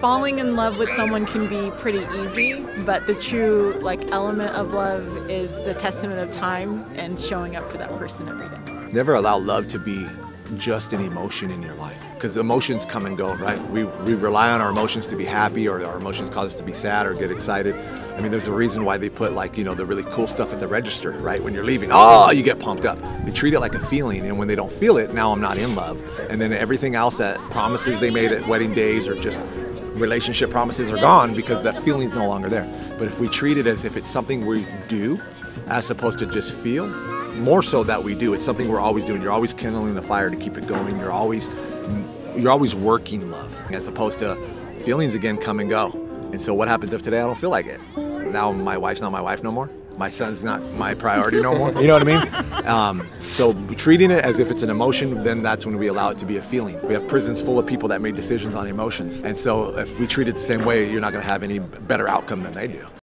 falling in love with someone can be pretty easy, but the true like element of love is the testament of time and showing up for that person every day. Never allow love to be just an emotion in your life because emotions come and go, right? We, we rely on our emotions to be happy or our emotions cause us to be sad or get excited. I mean, there's a reason why they put like, you know, the really cool stuff at the register, right? When you're leaving, oh, you get pumped up. They treat it like a feeling and when they don't feel it, now I'm not in love. And then everything else that promises they made at wedding days or just relationship promises are gone because that feeling's no longer there. But if we treat it as if it's something we do as opposed to just feel, more so that we do. It's something we're always doing. You're always kindling the fire to keep it going. You're always you're always working love as opposed to feelings again come and go. And so what happens if today I don't feel like it? Now my wife's not my wife no more. My son's not my priority no more. You know what I mean? Um, so treating it as if it's an emotion, then that's when we allow it to be a feeling. We have prisons full of people that made decisions on emotions. And so if we treat it the same way, you're not going to have any better outcome than they do.